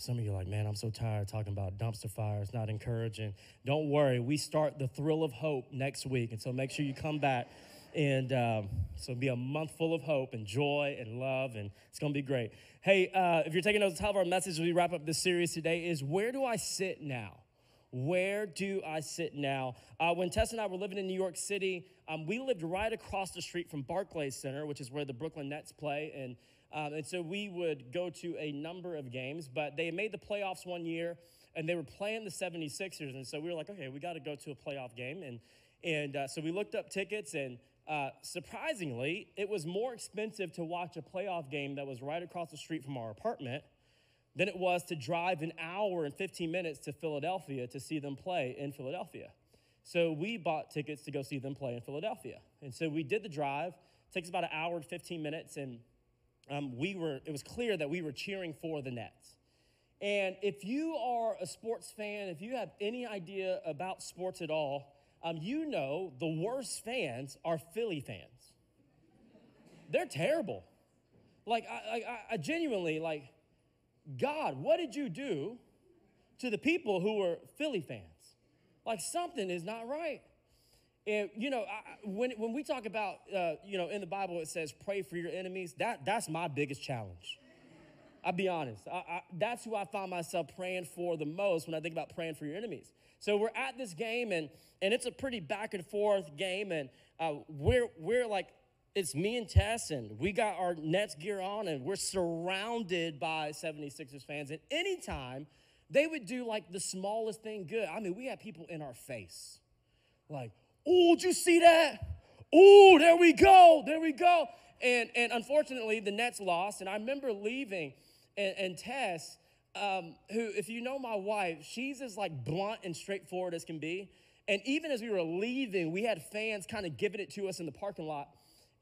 Some of you are like, man, I'm so tired talking about dumpster fires, not encouraging. Don't worry, we start the thrill of hope next week. And so make sure you come back. And um, so be a month full of hope and joy and love, and it's gonna be great. Hey, uh, if you're taking notes, how of our message as we wrap up this series today is where do I sit now? Where do I sit now? Uh, when Tess and I were living in New York City, um, we lived right across the street from Barclays Center, which is where the Brooklyn Nets play. And, um, and so we would go to a number of games, but they made the playoffs one year and they were playing the 76ers. And so we were like, okay, we got to go to a playoff game. And, and uh, so we looked up tickets and uh, surprisingly, it was more expensive to watch a playoff game that was right across the street from our apartment than it was to drive an hour and 15 minutes to Philadelphia to see them play in Philadelphia. So we bought tickets to go see them play in Philadelphia. And so we did the drive. It takes about an hour and 15 minutes. And um, we were, it was clear that we were cheering for the Nets. And if you are a sports fan, if you have any idea about sports at all, um, you know the worst fans are Philly fans. They're terrible. Like, I, I, I genuinely, like, God, what did you do to the people who were Philly fans? Like, something is not right. And, you know, I, when, when we talk about, uh, you know, in the Bible it says pray for your enemies, that, that's my biggest challenge. I'll be honest. I, I, that's who I find myself praying for the most when I think about praying for your enemies. So we're at this game, and, and it's a pretty back and forth game, and uh, we're, we're like, it's me and Tess, and we got our Nets gear on, and we're surrounded by 76ers fans. And anytime they would do like the smallest thing good, I mean, we had people in our face. Like, oh, did you see that? Oh, there we go, there we go. And, and unfortunately, the Nets lost, and I remember leaving, and, and Tess, um, who, if you know my wife, she's as like blunt and straightforward as can be. And even as we were leaving, we had fans kind of giving it to us in the parking lot.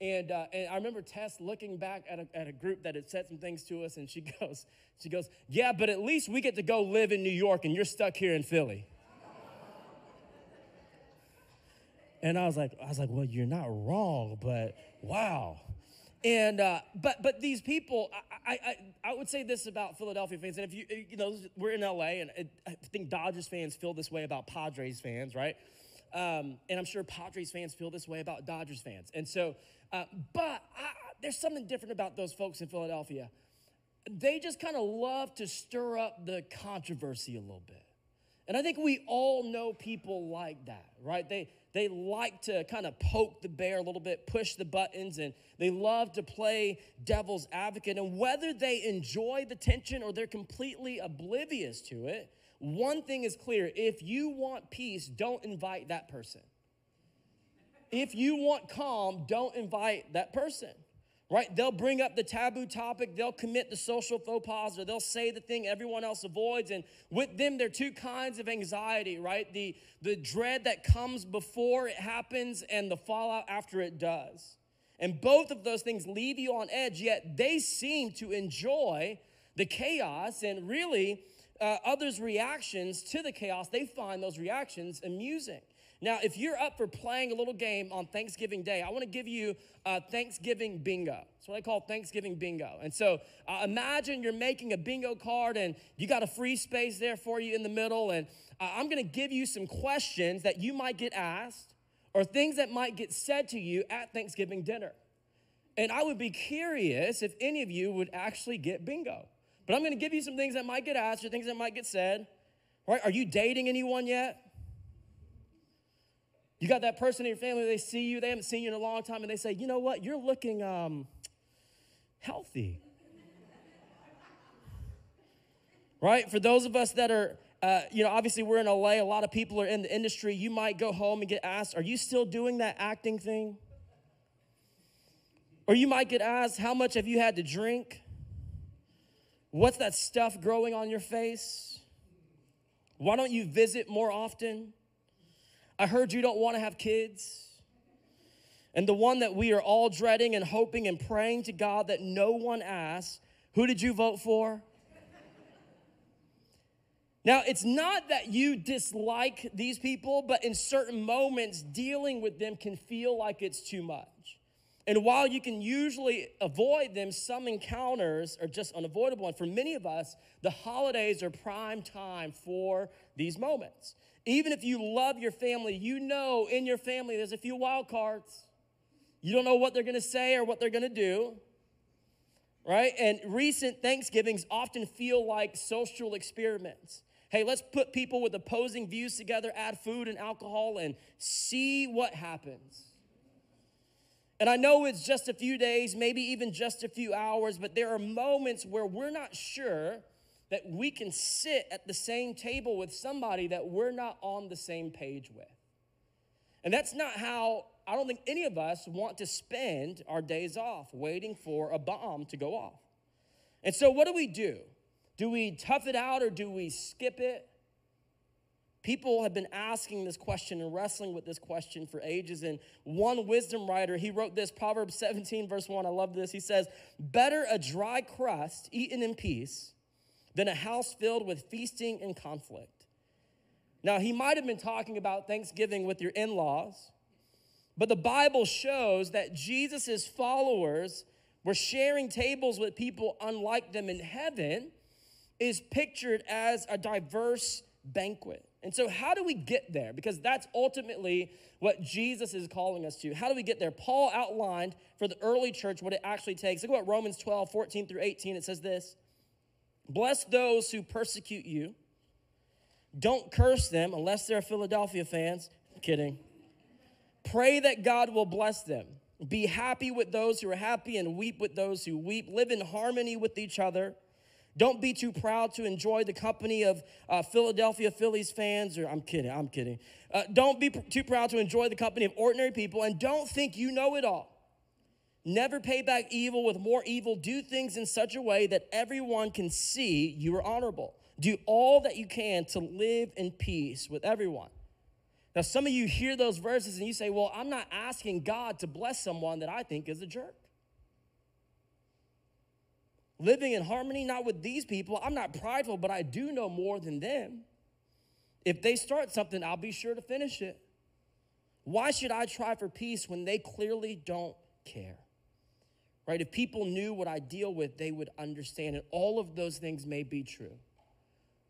And, uh, and I remember Tess looking back at a, at a group that had said some things to us, and she goes, she goes, yeah, but at least we get to go live in New York, and you're stuck here in Philly. And I was like, I was like, well, you're not wrong, but wow. And uh, but but these people, I, I I would say this about Philadelphia fans, and if you you know we're in LA, and I think Dodgers fans feel this way about Padres fans, right? Um, and I'm sure Padres fans feel this way about Dodgers fans. And so, uh, but I, there's something different about those folks in Philadelphia. They just kind of love to stir up the controversy a little bit. And I think we all know people like that, right? They, they like to kind of poke the bear a little bit, push the buttons, and they love to play devil's advocate. And whether they enjoy the tension or they're completely oblivious to it, one thing is clear if you want peace, don't invite that person. If you want calm, don't invite that person right? They'll bring up the taboo topic, they'll commit the social faux pas, or they'll say the thing everyone else avoids. And with them, there are two kinds of anxiety, right? The, the dread that comes before it happens and the fallout after it does. And both of those things leave you on edge, yet they seem to enjoy the chaos and really uh, others' reactions to the chaos. They find those reactions amusing. Now, if you're up for playing a little game on Thanksgiving Day, I want to give you a Thanksgiving bingo. That's what I call Thanksgiving bingo. And so uh, imagine you're making a bingo card and you got a free space there for you in the middle. And uh, I'm going to give you some questions that you might get asked or things that might get said to you at Thanksgiving dinner. And I would be curious if any of you would actually get bingo. But I'm going to give you some things that might get asked or things that might get said. Right? Are you dating anyone yet? You got that person in your family, they see you, they haven't seen you in a long time, and they say, you know what, you're looking um, healthy. right? For those of us that are, uh, you know, obviously we're in LA, a lot of people are in the industry. You might go home and get asked, are you still doing that acting thing? Or you might get asked, how much have you had to drink? What's that stuff growing on your face? Why don't you visit more often? I heard you don't want to have kids. And the one that we are all dreading and hoping and praying to God that no one asks, who did you vote for? Now, it's not that you dislike these people, but in certain moments, dealing with them can feel like it's too much. And while you can usually avoid them, some encounters are just unavoidable. And for many of us, the holidays are prime time for these moments. Even if you love your family, you know in your family there's a few wild cards. You don't know what they're gonna say or what they're gonna do, right? And recent Thanksgivings often feel like social experiments. Hey, let's put people with opposing views together, add food and alcohol, and see what happens. And I know it's just a few days, maybe even just a few hours, but there are moments where we're not sure that we can sit at the same table with somebody that we're not on the same page with. And that's not how I don't think any of us want to spend our days off waiting for a bomb to go off. And so, what do we do? Do we tough it out or do we skip it? People have been asking this question and wrestling with this question for ages. And one wisdom writer, he wrote this Proverbs 17, verse 1. I love this. He says, Better a dry crust eaten in peace than a house filled with feasting and conflict. Now, he might have been talking about Thanksgiving with your in laws, but the Bible shows that Jesus' followers were sharing tables with people unlike them in heaven, is pictured as a diverse banquet. And so, how do we get there? Because that's ultimately what Jesus is calling us to. How do we get there? Paul outlined for the early church what it actually takes. Look at Romans 12, 14 through 18. It says this Bless those who persecute you. Don't curse them unless they're Philadelphia fans. kidding. Pray that God will bless them. Be happy with those who are happy and weep with those who weep. Live in harmony with each other. Don't be too proud to enjoy the company of uh, Philadelphia Phillies fans, or I'm kidding, I'm kidding. Uh, don't be pr- too proud to enjoy the company of ordinary people, and don't think you know it all. Never pay back evil with more evil. Do things in such a way that everyone can see you are honorable. Do all that you can to live in peace with everyone. Now, some of you hear those verses and you say, Well, I'm not asking God to bless someone that I think is a jerk living in harmony, not with these people. I'm not prideful, but I do know more than them. If they start something, I'll be sure to finish it. Why should I try for peace when they clearly don't care? Right? If people knew what I deal with, they would understand. And all of those things may be true.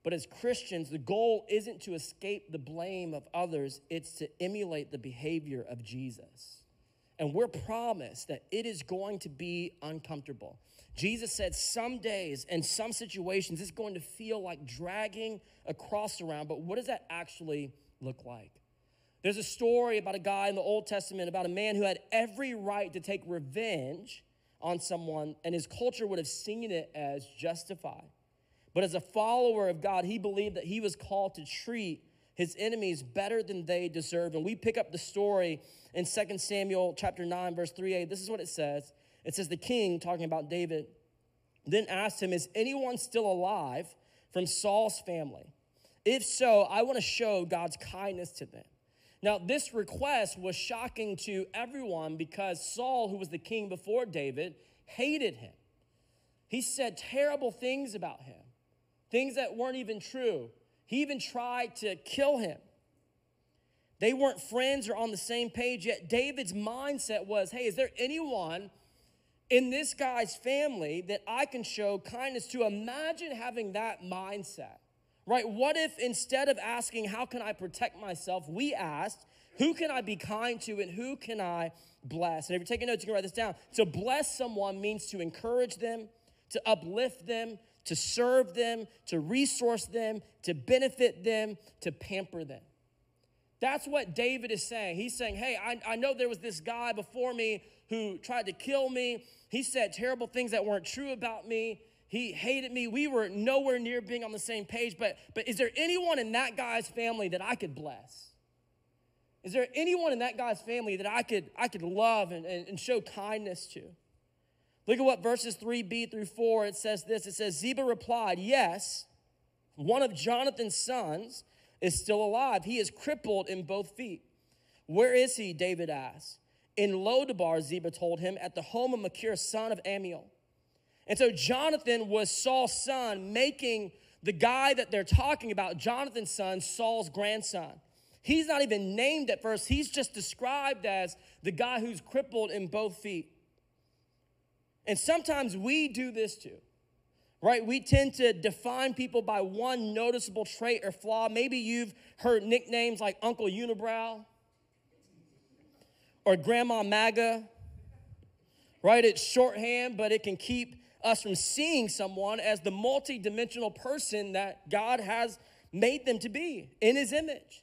But as Christians, the goal isn't to escape the blame of others, it's to emulate the behavior of Jesus. And we're promised that it is going to be uncomfortable. Jesus said some days and some situations it's going to feel like dragging a cross around, but what does that actually look like? There's a story about a guy in the Old Testament about a man who had every right to take revenge on someone, and his culture would have seen it as justified. But as a follower of God, he believed that he was called to treat his enemies better than they deserve. And we pick up the story in 2 Samuel chapter 9, verse 3a. This is what it says. It says, The king, talking about David, then asked him, Is anyone still alive from Saul's family? If so, I want to show God's kindness to them. Now, this request was shocking to everyone because Saul, who was the king before David, hated him. He said terrible things about him, things that weren't even true. He even tried to kill him. They weren't friends or on the same page yet. David's mindset was hey, is there anyone in this guy's family that I can show kindness to. Imagine having that mindset, right? What if instead of asking, How can I protect myself, we asked, Who can I be kind to and who can I bless? And if you're taking notes, you can write this down. To bless someone means to encourage them, to uplift them, to serve them, to resource them, to benefit them, to pamper them. That's what David is saying. He's saying, Hey, I, I know there was this guy before me who tried to kill me. He said terrible things that weren't true about me. He hated me. We were nowhere near being on the same page. But, but is there anyone in that guy's family that I could bless? Is there anyone in that guy's family that I could, I could love and, and, and show kindness to? Look at what verses 3b through 4 it says this. It says, Ziba replied, Yes, one of Jonathan's sons is still alive. He is crippled in both feet. Where is he? David asked in Lodabar, Ziba told him, at the home of Machir, son of Ammiel. And so Jonathan was Saul's son, making the guy that they're talking about, Jonathan's son, Saul's grandson. He's not even named at first, he's just described as the guy who's crippled in both feet. And sometimes we do this too, right? We tend to define people by one noticeable trait or flaw. Maybe you've heard nicknames like Uncle Unibrow or Grandma MAGA, right? It's shorthand, but it can keep us from seeing someone as the multidimensional person that God has made them to be in his image.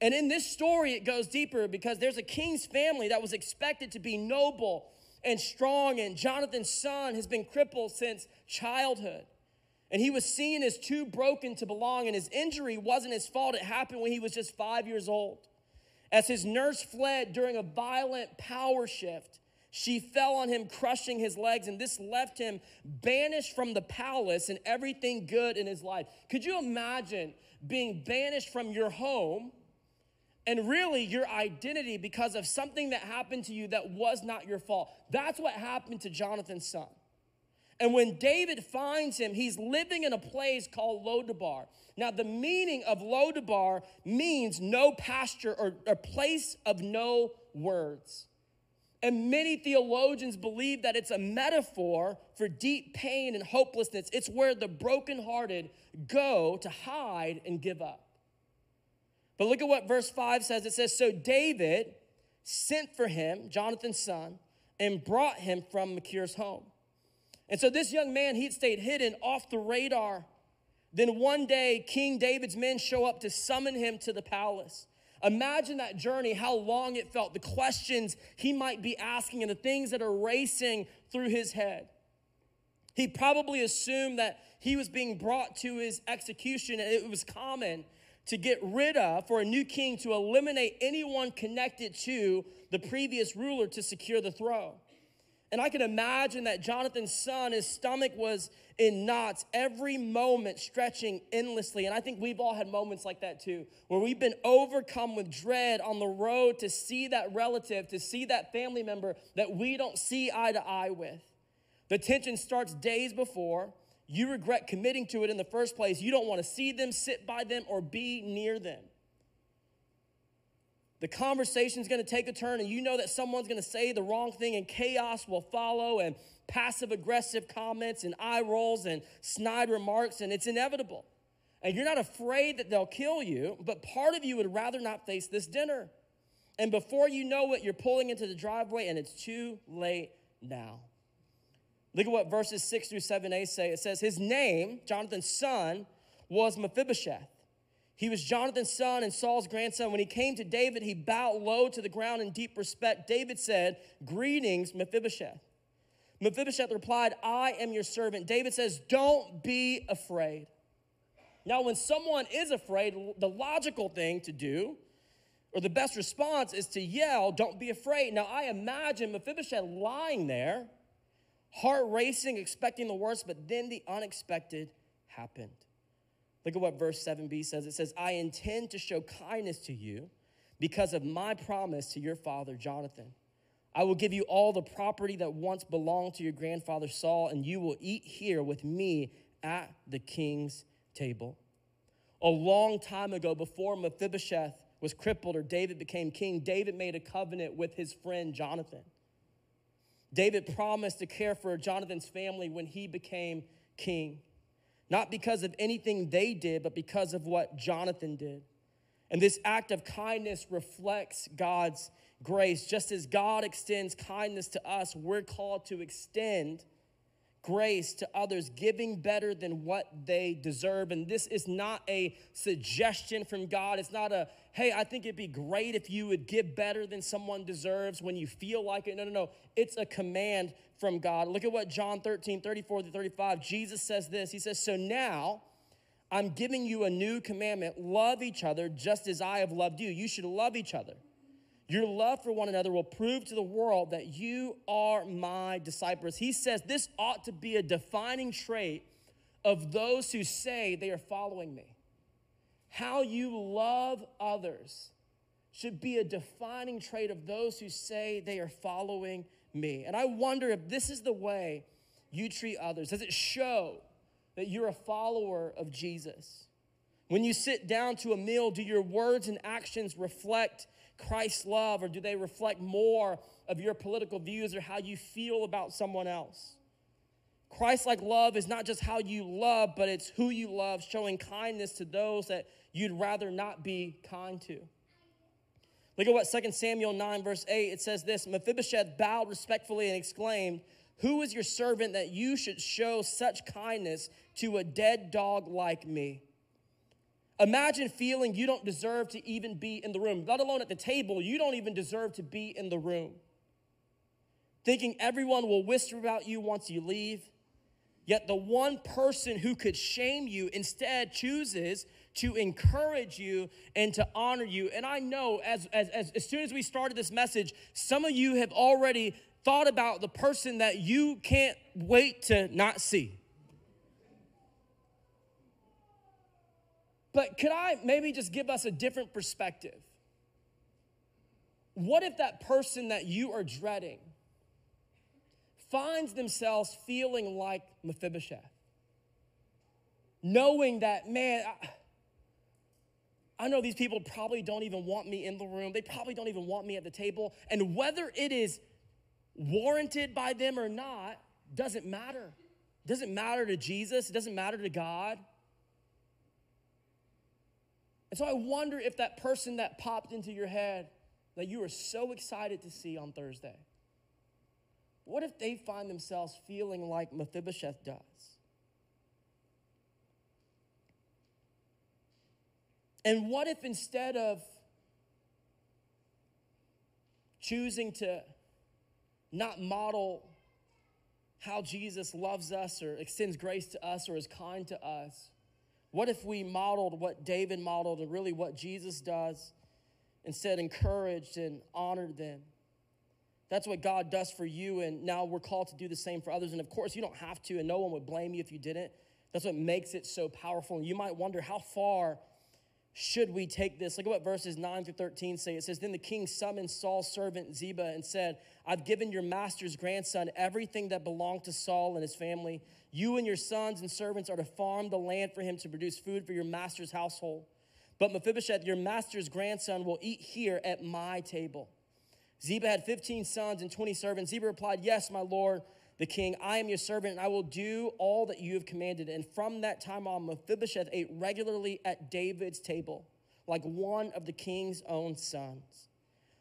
And in this story, it goes deeper because there's a king's family that was expected to be noble and strong, and Jonathan's son has been crippled since childhood. And he was seen as too broken to belong, and his injury wasn't his fault. It happened when he was just five years old. As his nurse fled during a violent power shift, she fell on him, crushing his legs, and this left him banished from the palace and everything good in his life. Could you imagine being banished from your home and really your identity because of something that happened to you that was not your fault? That's what happened to Jonathan's son. And when David finds him, he's living in a place called Lodabar. Now, the meaning of Lodabar means no pasture or a place of no words. And many theologians believe that it's a metaphor for deep pain and hopelessness. It's where the brokenhearted go to hide and give up. But look at what verse 5 says. It says, So David sent for him, Jonathan's son, and brought him from Machir's home. And so this young man, he'd stayed hidden off the radar. Then one day, King David's men show up to summon him to the palace. Imagine that journey, how long it felt, the questions he might be asking, and the things that are racing through his head. He probably assumed that he was being brought to his execution, and it was common to get rid of, for a new king to eliminate anyone connected to the previous ruler to secure the throne. And I can imagine that Jonathan's son, his stomach was in knots every moment, stretching endlessly. And I think we've all had moments like that too, where we've been overcome with dread on the road to see that relative, to see that family member that we don't see eye to eye with. The tension starts days before. You regret committing to it in the first place. You don't want to see them, sit by them, or be near them. The conversation is going to take a turn, and you know that someone's going to say the wrong thing, and chaos will follow, and passive aggressive comments, and eye rolls, and snide remarks, and it's inevitable. And you're not afraid that they'll kill you, but part of you would rather not face this dinner. And before you know it, you're pulling into the driveway, and it's too late now. Look at what verses 6 through 7a say. It says, His name, Jonathan's son, was Mephibosheth. He was Jonathan's son and Saul's grandson. When he came to David, he bowed low to the ground in deep respect. David said, Greetings, Mephibosheth. Mephibosheth replied, I am your servant. David says, Don't be afraid. Now, when someone is afraid, the logical thing to do, or the best response, is to yell, Don't be afraid. Now, I imagine Mephibosheth lying there, heart racing, expecting the worst, but then the unexpected happened. Look at what verse 7b says. It says, I intend to show kindness to you because of my promise to your father Jonathan. I will give you all the property that once belonged to your grandfather Saul, and you will eat here with me at the king's table. A long time ago, before Mephibosheth was crippled or David became king, David made a covenant with his friend Jonathan. David promised to care for Jonathan's family when he became king not because of anything they did, but because of what Jonathan did. And this act of kindness reflects God's grace. Just as God extends kindness to us, we're called to extend grace to others, giving better than what they deserve. And this is not a suggestion from God. It's not a, hey, I think it'd be great if you would give better than someone deserves when you feel like it. No, no, no. It's a command from God. Look at what John 13, 34 to 35, Jesus says this. He says, So now I'm giving you a new commandment love each other just as I have loved you. You should love each other. Your love for one another will prove to the world that you are my disciples. He says this ought to be a defining trait of those who say they are following me. How you love others should be a defining trait of those who say they are following me. And I wonder if this is the way you treat others. Does it show that you're a follower of Jesus? When you sit down to a meal, do your words and actions reflect Christ's love, or do they reflect more of your political views or how you feel about someone else? Christ like love is not just how you love, but it's who you love, showing kindness to those that you'd rather not be kind to. Look at what 2 Samuel 9, verse 8, it says this Mephibosheth bowed respectfully and exclaimed, Who is your servant that you should show such kindness to a dead dog like me? Imagine feeling you don't deserve to even be in the room, let alone at the table, you don't even deserve to be in the room. Thinking everyone will whisper about you once you leave, yet the one person who could shame you instead chooses to encourage you and to honor you. And I know as, as, as, as soon as we started this message, some of you have already thought about the person that you can't wait to not see. But could I maybe just give us a different perspective? What if that person that you are dreading finds themselves feeling like Mephibosheth? Knowing that, man, I, I know these people probably don't even want me in the room. They probably don't even want me at the table. And whether it is warranted by them or not doesn't matter. It doesn't matter to Jesus, it doesn't matter to God. And so I wonder if that person that popped into your head that you were so excited to see on Thursday, what if they find themselves feeling like Mephibosheth does? And what if instead of choosing to not model how Jesus loves us or extends grace to us or is kind to us, what if we modeled what David modeled and really what Jesus does, instead encouraged and honored them? That's what God does for you, and now we're called to do the same for others. And of course, you don't have to, and no one would blame you if you didn't. That's what makes it so powerful. And you might wonder how far should we take this? Look at what verses 9 through 13 say. It says, Then the king summoned Saul's servant Ziba and said, I've given your master's grandson everything that belonged to Saul and his family. You and your sons and servants are to farm the land for him to produce food for your master's household. But Mephibosheth, your master's grandson, will eat here at my table. Ziba had 15 sons and 20 servants. Ziba replied, Yes, my lord the king, I am your servant, and I will do all that you have commanded. And from that time on, Mephibosheth ate regularly at David's table, like one of the king's own sons.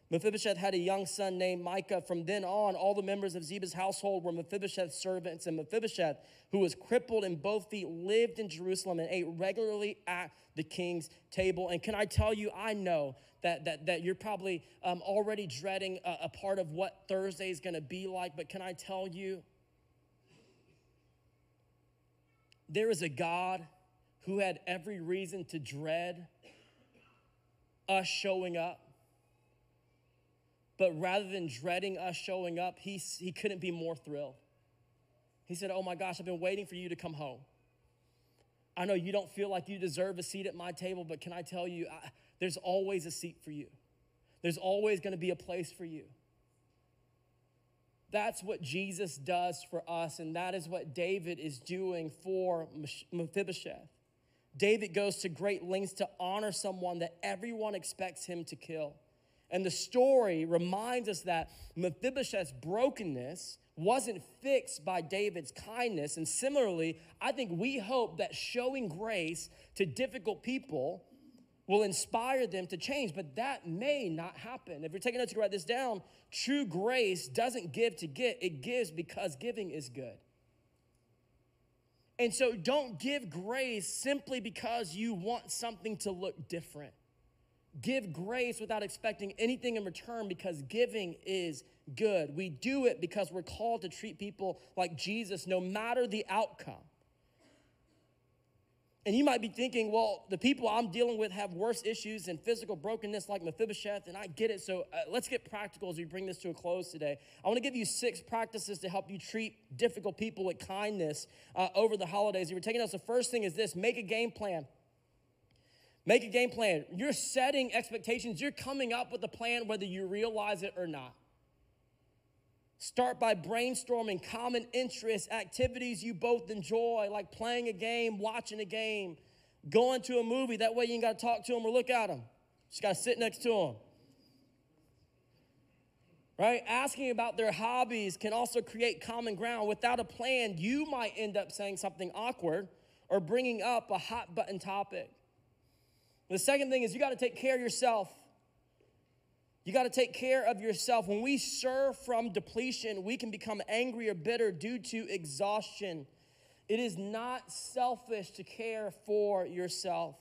Mephibosheth had a young son named Micah. From then on, all the members of Ziba's household were Mephibosheth's servants, and Mephibosheth, who was crippled in both feet, lived in Jerusalem and ate regularly at the king's table. And can I tell you, I know that, that, that you're probably um, already dreading a, a part of what Thursday is going to be like, but can I tell you, there is a God who had every reason to dread us showing up. But rather than dreading us showing up, he, he couldn't be more thrilled. He said, Oh my gosh, I've been waiting for you to come home. I know you don't feel like you deserve a seat at my table, but can I tell you, I, there's always a seat for you. There's always going to be a place for you. That's what Jesus does for us, and that is what David is doing for Mephibosheth. David goes to great lengths to honor someone that everyone expects him to kill. And the story reminds us that Mephibosheth's brokenness wasn't fixed by David's kindness. And similarly, I think we hope that showing grace to difficult people will inspire them to change, but that may not happen. If you're taking notes, you can write this down. True grace doesn't give to get, it gives because giving is good. And so don't give grace simply because you want something to look different. Give grace without expecting anything in return because giving is good. We do it because we're called to treat people like Jesus no matter the outcome. And you might be thinking, well, the people I'm dealing with have worse issues and physical brokenness like Mephibosheth, and I get it. So uh, let's get practical as we bring this to a close today. I want to give you six practices to help you treat difficult people with kindness uh, over the holidays. If you're taking notes, the first thing is this make a game plan. Make a game plan. You're setting expectations, you're coming up with a plan whether you realize it or not. Start by brainstorming common interests, activities you both enjoy, like playing a game, watching a game, going to a movie. That way you ain't got to talk to them or look at them. Just got to sit next to them. Right? Asking about their hobbies can also create common ground. Without a plan, you might end up saying something awkward or bringing up a hot button topic. The second thing is you got to take care of yourself. You got to take care of yourself. When we serve from depletion, we can become angry or bitter due to exhaustion. It is not selfish to care for yourself,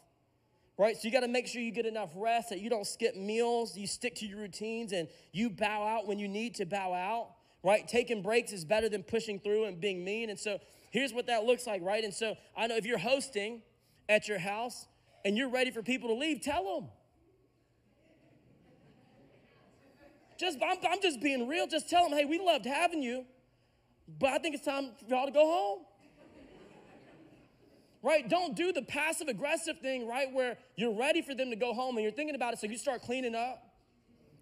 right? So you got to make sure you get enough rest, that you don't skip meals, you stick to your routines, and you bow out when you need to bow out, right? Taking breaks is better than pushing through and being mean. And so here's what that looks like, right? And so I know if you're hosting at your house and you're ready for people to leave, tell them. Just, I'm, I'm just being real. Just tell them, hey, we loved having you, but I think it's time for y'all to go home. right? Don't do the passive aggressive thing, right? Where you're ready for them to go home and you're thinking about it, so you start cleaning up.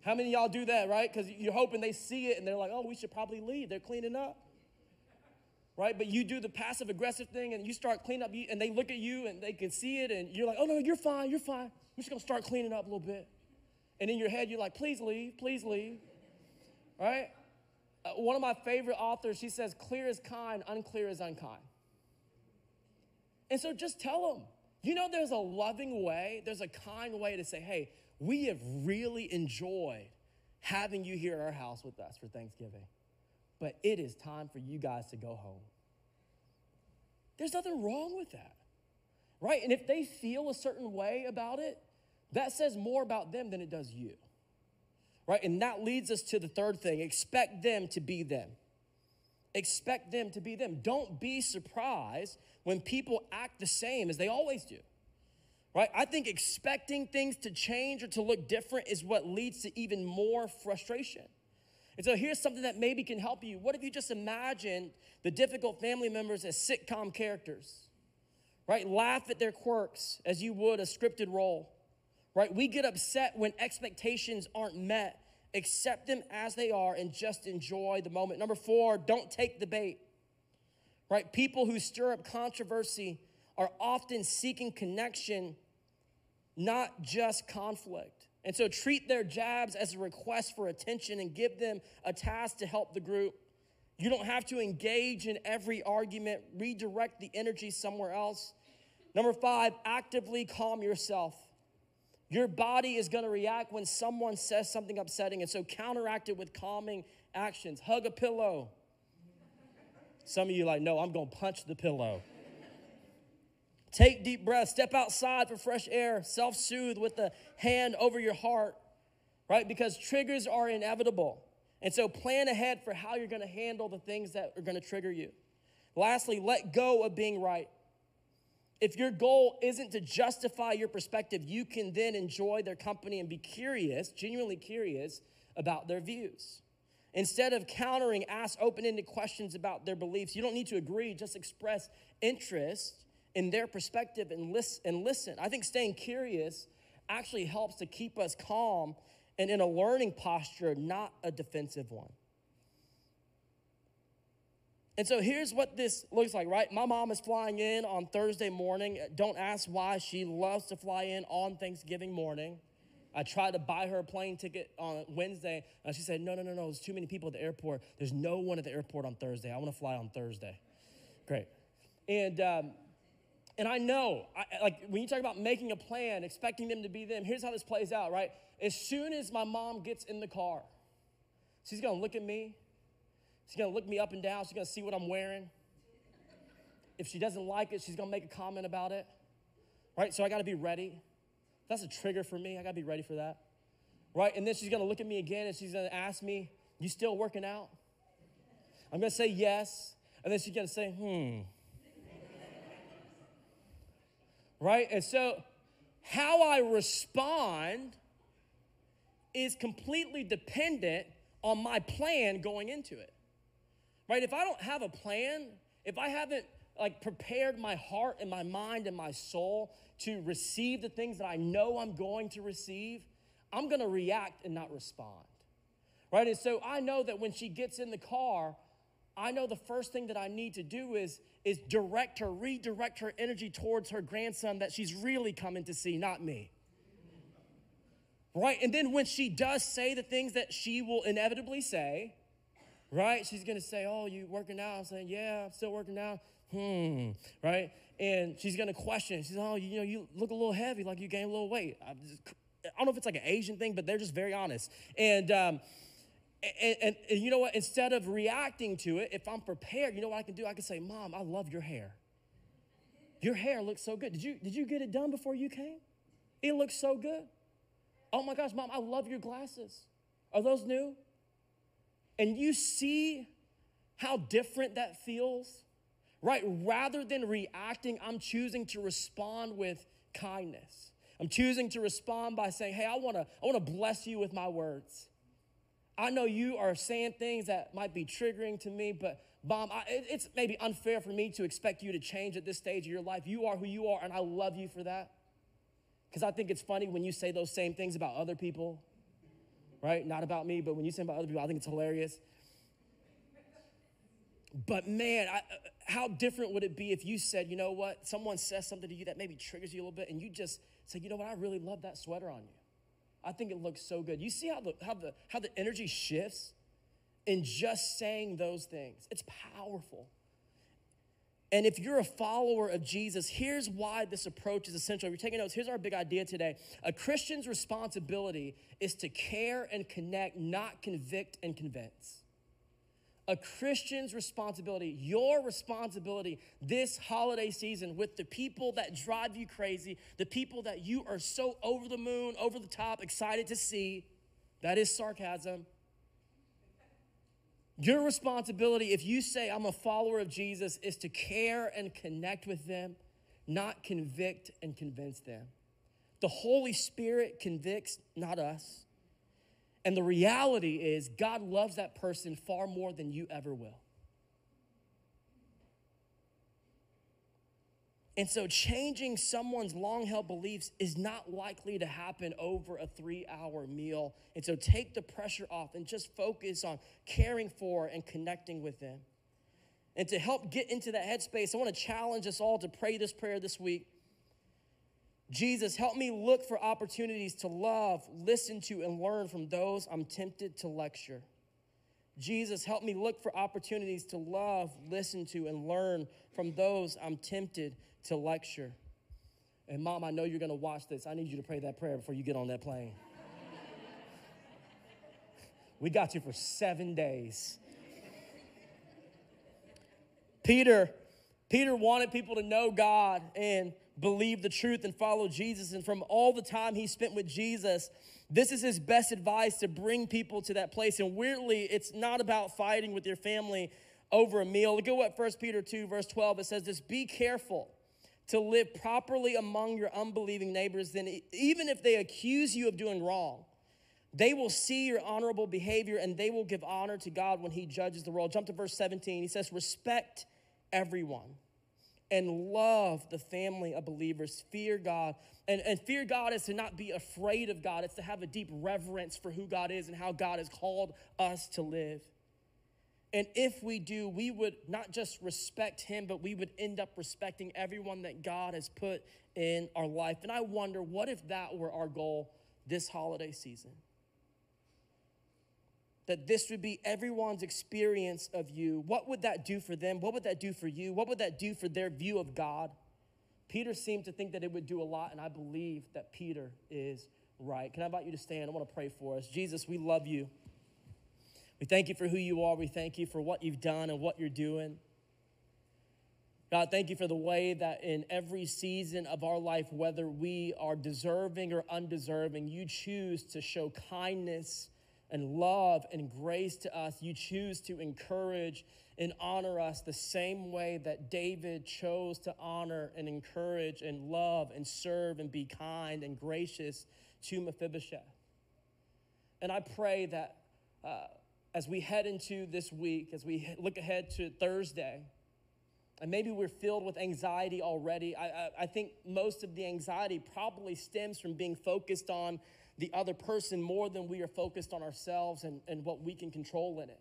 How many y'all do that, right? Because you're hoping they see it and they're like, oh, we should probably leave. They're cleaning up. Right? But you do the passive aggressive thing and you start cleaning up and they look at you and they can see it and you're like, oh, no, you're fine, you're fine. We're just gonna start cleaning up a little bit. And in your head, you're like, please leave, please leave. Right? Uh, one of my favorite authors, she says, clear is kind, unclear is unkind. And so just tell them, you know, there's a loving way, there's a kind way to say, hey, we have really enjoyed having you here at our house with us for Thanksgiving, but it is time for you guys to go home. There's nothing wrong with that, right? And if they feel a certain way about it, that says more about them than it does you. Right? And that leads us to the third thing expect them to be them. Expect them to be them. Don't be surprised when people act the same as they always do. Right? I think expecting things to change or to look different is what leads to even more frustration. And so here's something that maybe can help you. What if you just imagine the difficult family members as sitcom characters? Right? Laugh at their quirks as you would a scripted role right? We get upset when expectations aren't met. Accept them as they are and just enjoy the moment. Number four, don't take the bait, right? People who stir up controversy are often seeking connection, not just conflict. And so treat their jabs as a request for attention and give them a task to help the group. You don't have to engage in every argument, redirect the energy somewhere else. Number five, actively calm yourself. Your body is going to react when someone says something upsetting, and so counteract it with calming actions. Hug a pillow. Some of you like, no, I'm going to punch the pillow. Take deep breaths. Step outside for fresh air. Self soothe with the hand over your heart, right? Because triggers are inevitable. And so plan ahead for how you're going to handle the things that are going to trigger you. Lastly, let go of being right. If your goal isn't to justify your perspective, you can then enjoy their company and be curious, genuinely curious about their views. Instead of countering, ask open ended questions about their beliefs. You don't need to agree, just express interest in their perspective and listen. And listen. I think staying curious actually helps to keep us calm and in a learning posture, not a defensive one. And so here's what this looks like, right? My mom is flying in on Thursday morning. Don't ask why. She loves to fly in on Thanksgiving morning. I tried to buy her a plane ticket on Wednesday. And she said, No, no, no, no. There's too many people at the airport. There's no one at the airport on Thursday. I want to fly on Thursday. Great. And, um, and I know, I, like, when you talk about making a plan, expecting them to be them, here's how this plays out, right? As soon as my mom gets in the car, she's gonna look at me She's gonna look me up and down. She's gonna see what I'm wearing. If she doesn't like it, she's gonna make a comment about it. Right? So I gotta be ready. That's a trigger for me. I gotta be ready for that. Right? And then she's gonna look at me again and she's gonna ask me, You still working out? I'm gonna say yes. And then she's gonna say, Hmm. right? And so how I respond is completely dependent on my plan going into it right? If I don't have a plan, if I haven't like prepared my heart and my mind and my soul to receive the things that I know I'm going to receive, I'm going to react and not respond. Right? And so I know that when she gets in the car, I know the first thing that I need to do is, is direct her, redirect her energy towards her grandson that she's really coming to see, not me. Right? And then when she does say the things that she will inevitably say, right? She's gonna say, Oh, you working out? I'm saying, Yeah, I'm still working out. Hmm, right? And she's gonna question. She's, Oh, you know, you look a little heavy, like you gained a little weight. I, just, I don't know if it's like an Asian thing, but they're just very honest. And, um, and, and, and, you know what? Instead of reacting to it, if I'm prepared, you know what I can do? I can say, Mom, I love your hair. Your hair looks so good. Did you, did you get it done before you came? It looks so good. Oh my gosh, mom, I love your glasses. Are those new? And you see how different that feels, right? Rather than reacting, I'm choosing to respond with kindness. I'm choosing to respond by saying, hey, I wanna, I wanna bless you with my words. I know you are saying things that might be triggering to me, but Mom, I, it's maybe unfair for me to expect you to change at this stage of your life. You are who you are, and I love you for that. Because I think it's funny when you say those same things about other people, right? Not about me, but when you say about other people, I think it's hilarious. But man, I, uh, how different would it be if you said, you know what, someone says something to you that maybe triggers you a little bit, and you just say, you know what, I really love that sweater on you. I think it looks so good. You see how the how the how the energy shifts in just saying those things. It's powerful. And if you're a follower of Jesus, here's why this approach is essential. If you're taking notes, here's our big idea today. A Christian's responsibility is to care and connect, not convict and convince. A Christian's responsibility, your responsibility this holiday season with the people that drive you crazy, the people that you are so over the moon, over the top, excited to see, that is sarcasm your responsibility, if you say, I'm a follower of Jesus, is to care and connect with them, not convict and convince them. The Holy Spirit convicts, not us. And the reality is, God loves that person far more than you ever will. And so, changing someone's long held beliefs is not likely to happen over a three hour meal. And so, take the pressure off and just focus on caring for and connecting with them. And to help get into that headspace, I want to challenge us all to pray this prayer this week. Jesus, help me look for opportunities to love, listen to, and learn from those I'm tempted to lecture. Jesus, help me look for opportunities to love, listen to, and learn from those I'm tempted to lecture. And mom, I know you're gonna watch this. I need you to pray that prayer before you get on that plane. we got you for seven days. Peter, Peter wanted people to know God and believe the truth and follow Jesus. And from all the time he spent with Jesus, this is his best advice to bring people to that place. And weirdly, it's not about fighting with your family over a meal. Look at what 1 Peter 2, verse 12, it says this be careful to live properly among your unbelieving neighbors, then even if they accuse you of doing wrong, they will see your honorable behavior and they will give honor to God when He judges the world. Jump to verse 17. He says, Respect everyone and love the family of believers. Fear God. And, and fear God is to not be afraid of God, it's to have a deep reverence for who God is and how God has called us to live. And if we do, we would not just respect him, but we would end up respecting everyone that God has put in our life. And I wonder, what if that were our goal this holiday season? That this would be everyone's experience of you. What would that do for them? What would that do for you? What would that do for their view of God? Peter seemed to think that it would do a lot, and I believe that Peter is right. Can I invite you to stand? I want to pray for us. Jesus, we love you. We thank you for who you are. We thank you for what you've done and what you're doing. God, thank you for the way that in every season of our life, whether we are deserving or undeserving, you choose to show kindness and love and grace to us. You choose to encourage and honor us the same way that David chose to honor and encourage and love and serve and be kind and gracious to Mephibosheth. And I pray that. Uh, as we head into this week, as we look ahead to Thursday, and maybe we're filled with anxiety already. I, I, I, think most of the anxiety probably stems from being focused on the other person more than we are focused on ourselves and, and what we can control in it.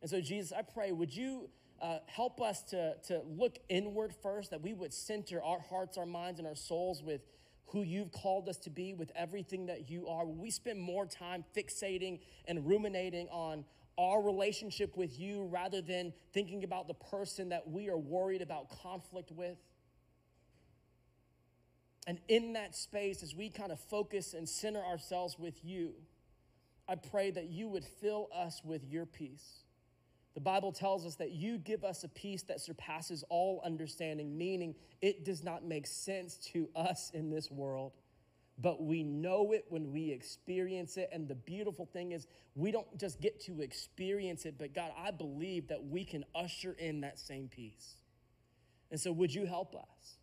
And so, Jesus, I pray, would you uh, help us to, to look inward first, that we would center our hearts, our minds, and our souls with who you've called us to be, with everything that you are. We spend more time fixating and ruminating on our relationship with you rather than thinking about the person that we are worried about conflict with. And in that space, as we kind of focus and center ourselves with you, I pray that you would fill us with your peace. The Bible tells us that you give us a peace that surpasses all understanding, meaning it does not make sense to us in this world, but we know it when we experience it. And the beautiful thing is, we don't just get to experience it, but God, I believe that we can usher in that same peace. And so, would you help us?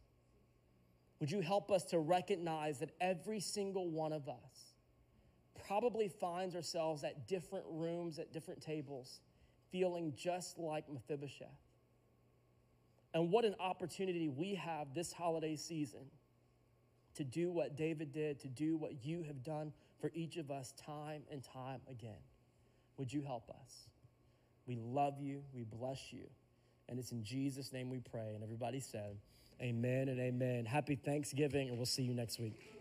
Would you help us to recognize that every single one of us probably finds ourselves at different rooms, at different tables? Feeling just like Mephibosheth. And what an opportunity we have this holiday season to do what David did, to do what you have done for each of us time and time again. Would you help us? We love you, we bless you, and it's in Jesus' name we pray. And everybody said, Amen and amen. Happy Thanksgiving, and we'll see you next week.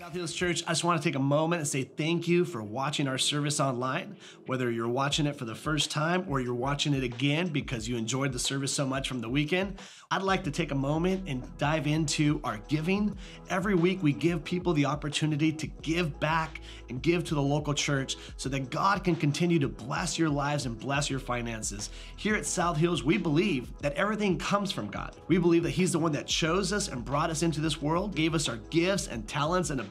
South Hills Church, I just want to take a moment and say thank you for watching our service online. Whether you're watching it for the first time or you're watching it again because you enjoyed the service so much from the weekend, I'd like to take a moment and dive into our giving. Every week, we give people the opportunity to give back and give to the local church so that God can continue to bless your lives and bless your finances. Here at South Hills, we believe that everything comes from God. We believe that He's the one that chose us and brought us into this world, gave us our gifts and talents and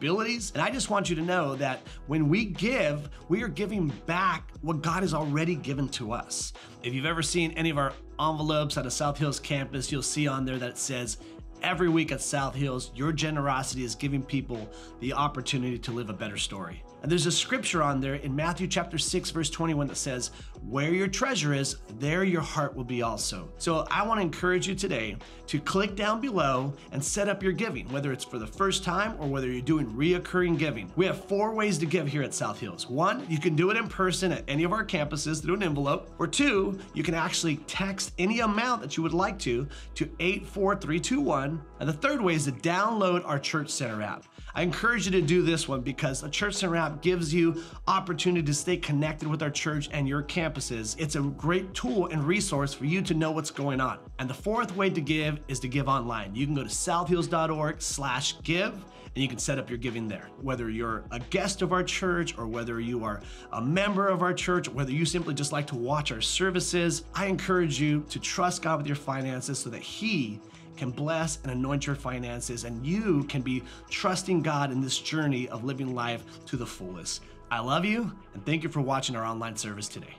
And I just want you to know that when we give, we are giving back what God has already given to us. If you've ever seen any of our envelopes at a South Hills campus, you'll see on there that it says, Every week at South Hills, your generosity is giving people the opportunity to live a better story. And there's a scripture on there in Matthew chapter 6, verse 21 that says, Where your treasure is, there your heart will be also. So I want to encourage you today to click down below and set up your giving, whether it's for the first time or whether you're doing reoccurring giving. We have four ways to give here at South Hills. One, you can do it in person at any of our campuses through an envelope. Or two, you can actually text any amount that you would like to to 84321. And the third way is to download our Church Center app. I encourage you to do this one because a Church Center app gives you opportunity to stay connected with our church and your campuses. It's a great tool and resource for you to know what's going on. And the fourth way to give is to give online. You can go to southhills.org slash give and you can set up your giving there. Whether you're a guest of our church or whether you are a member of our church, whether you simply just like to watch our services, I encourage you to trust God with your finances so that He can bless and anoint your finances, and you can be trusting God in this journey of living life to the fullest. I love you, and thank you for watching our online service today.